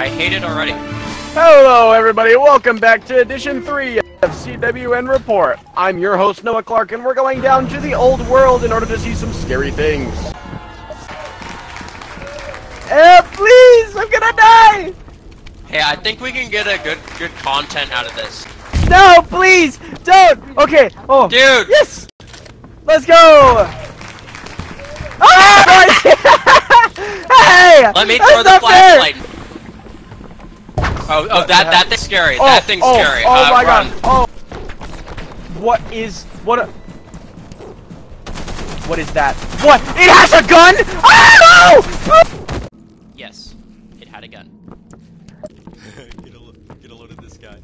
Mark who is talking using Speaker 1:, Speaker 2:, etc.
Speaker 1: I hate it already.
Speaker 2: Hello, everybody. Welcome back to Edition 3 of CWN Report. I'm your host, Noah Clark, and we're going down to the old world in order to see some scary things. Eh, please! I'm gonna die!
Speaker 1: Hey, I think we can get a good good content out of this.
Speaker 2: No, please! Don't! Okay, oh.
Speaker 1: Dude!
Speaker 2: Yes! Let's go! Ah! hey!
Speaker 1: Let me
Speaker 2: That's
Speaker 1: throw the flashlight. Oh, oh, that that thing's scary.
Speaker 2: Oh,
Speaker 1: that thing's
Speaker 2: oh,
Speaker 1: scary.
Speaker 2: Oh
Speaker 1: uh,
Speaker 2: my
Speaker 1: run.
Speaker 2: god. Oh. What is what a What is that? What? It has a gun? Oh!
Speaker 1: Yes, it had a gun.
Speaker 3: get, a lo- get a load of this guy.